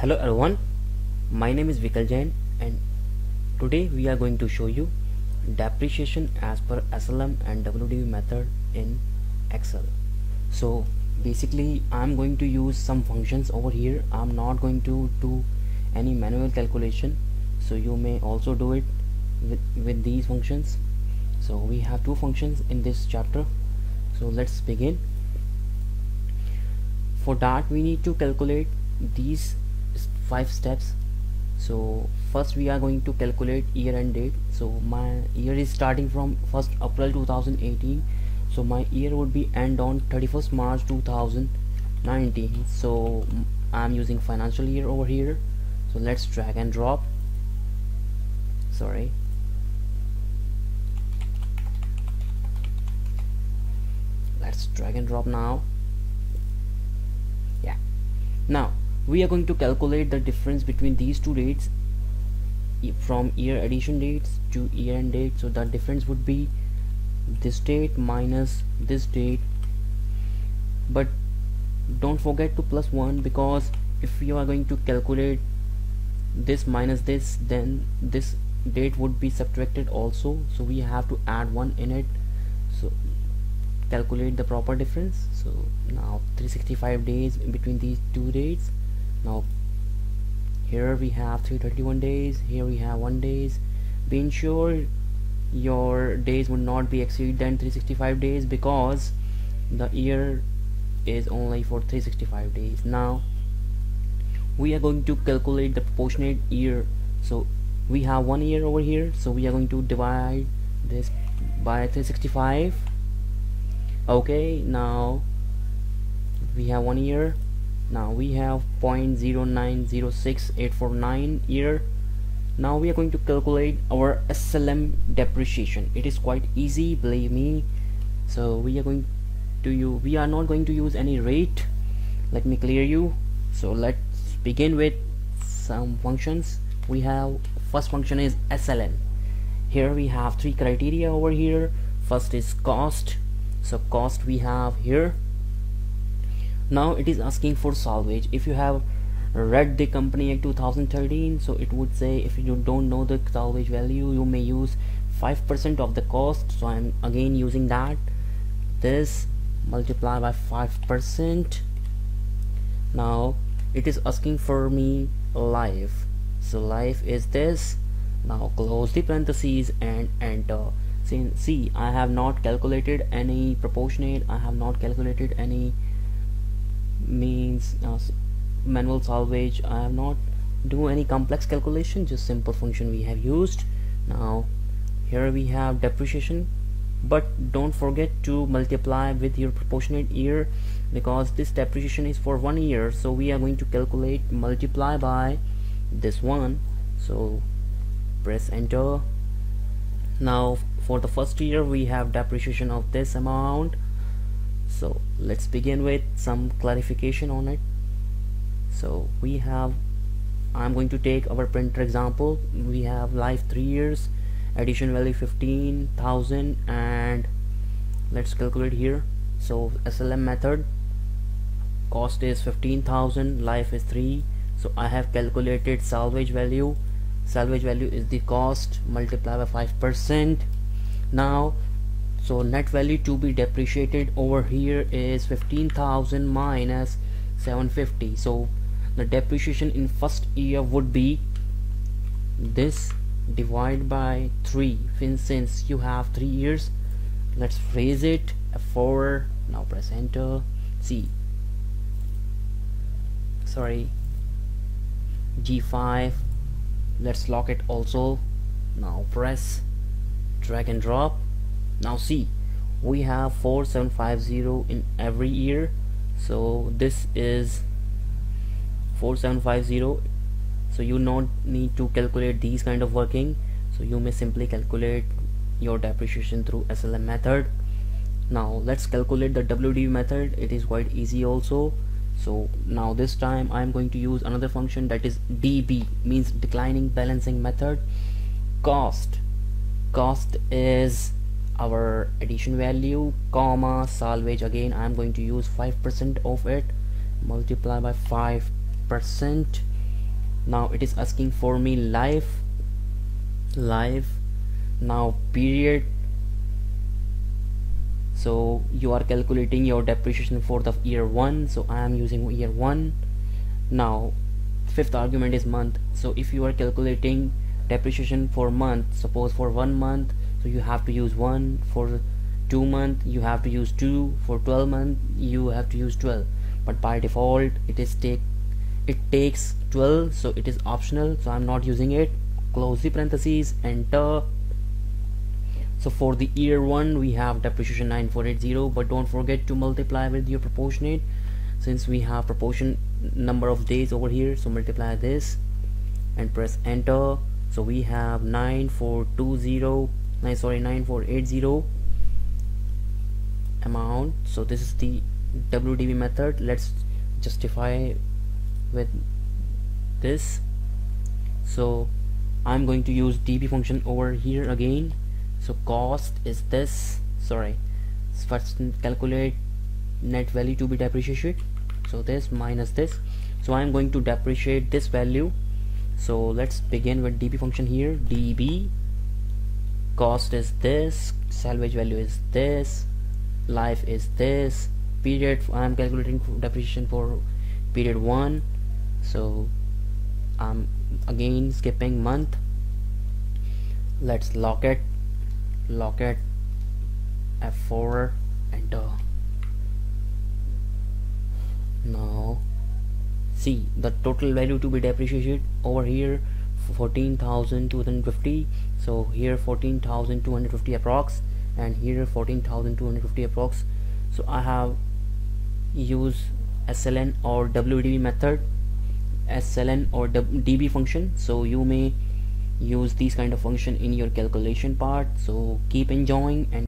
Hello everyone, my name is Vikal Jain and today we are going to show you depreciation as per SLM and WDV method in Excel. So basically I'm going to use some functions over here. I'm not going to do any manual calculation so you may also do it with, with these functions. So we have two functions in this chapter. So let's begin. For that we need to calculate these five steps. So first we are going to calculate year and date. So my year is starting from 1st April 2018 so my year would be end on 31st March 2019 so I'm using financial year over here. So let's drag and drop. Sorry. Let's drag and drop now. Yeah. Now we are going to calculate the difference between these two dates from year addition dates to year end date so the difference would be this date minus this date. But don't forget to plus one because if you are going to calculate this minus this then this date would be subtracted also. So we have to add one in it. So calculate the proper difference. So now 365 days between these two dates now here we have 331 days. Here we have one days. Be sure your days would not be exceed than 365 days because the year is only for 365 days. Now we are going to calculate the proportionate year. So we have one year over here. So we are going to divide this by 365 okay now we have one year now we have 0.0906849 year now we are going to calculate our SLM depreciation. It is quite easy believe me. So we are going to you we are not going to use any rate. Let me clear you. So let's begin with some functions. We have first function is SLN here we have three criteria over here. First is cost. So cost we have here now it is asking for salvage. If you have read the company act 2013 so it would say if you don't know the salvage value you may use 5% of the cost. So I'm again using that. This multiply by 5% now it is asking for me life. So life is this. Now close the parentheses and enter. See, see I have not calculated any proportionate. I have not calculated any means uh, manual salvage I have not do any complex calculation just simple function we have used. Now here we have depreciation but don't forget to multiply with your proportionate year because this depreciation is for one year so we are going to calculate multiply by this one. So press enter. Now for the first year we have depreciation of this amount so let's begin with some clarification on it. So we have I'm going to take our printer example. We have life three years addition value 15,000 and let's calculate here. So SLM method cost is 15,000 life is 3 so I have calculated salvage value. Salvage value is the cost multiplied by 5% now so net value to be depreciated over here is 15,000 minus 750 so the depreciation in first year would be this divided by 3 since you have 3 years let's phrase it. F4 now press enter. See sorry. G5 let's lock it also. Now press drag and drop now see we have 4750 in every year. So this is 4750 so you not need to calculate these kind of working. So you may simply calculate your depreciation through SLM method. Now let's calculate the WDV method. It is quite easy also. So now this time I'm going to use another function that is DB means declining balancing method. Cost. Cost is our addition value comma salvage again I'm going to use 5% of it multiply by 5% now it is asking for me life life now period. So you are calculating your depreciation for the year one so I am using year one. Now fifth argument is month. So if you are calculating depreciation for month suppose for one month so you have to use one for two month you have to use two for 12 month you have to use 12 but by default it is take it takes 12 so it is optional. So I'm not using it. Close the parentheses enter. So for the year one we have depreciation 9480 but don't forget to multiply with your proportionate. Since we have proportion number of days over here so multiply this and press enter. So we have 9420 nine sorry 9480 amount. So this is the WDV method. Let's justify with this. So I'm going to use DB function over here again. So cost is this. Sorry. First calculate net value to be depreciated. So this minus this. So I'm going to depreciate this value. So let's begin with db function here. Db cost is this salvage value is this life is this. Period I'm calculating depreciation for period 1 so I'm again skipping month. Let's lock it lock it. F4 enter. Now see the total value to be depreciated over here 14,250 so here 14,250 approx and here 14,250 approx. So I have used SLN or WDV method SLN or DB function. So you may use these kind of function in your calculation part. So keep enjoying and